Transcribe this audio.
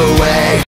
away.